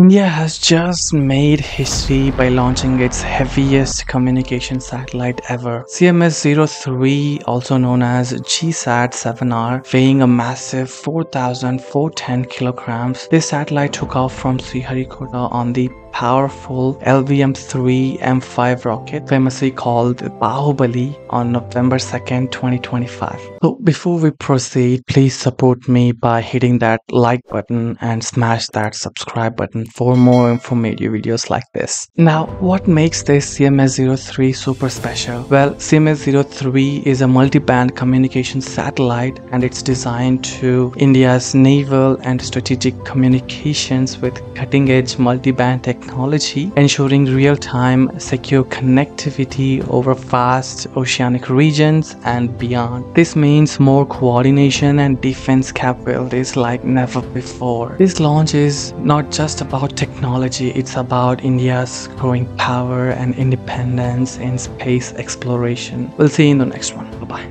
India has just made history by launching its heaviest communication satellite ever. CMS-03, also known as GSAT-7R, weighing a massive 4,410 kilograms, this satellite took off from Sriharikota on the powerful LVM-3 M5 rocket, famously called Bahubali, on November 2nd, 2025. So before we proceed, please support me by hitting that like button and smash that subscribe button for more informative videos like this. Now, what makes this CMS-03 super special? Well, CMS-03 is a multi-band communication satellite and it's designed to India's naval and strategic communications with cutting-edge multi-band technology technology, ensuring real-time secure connectivity over vast oceanic regions and beyond. This means more coordination and defense capabilities like never before. This launch is not just about technology, it's about India's growing power and independence in space exploration. We'll see you in the next one. Bye-bye.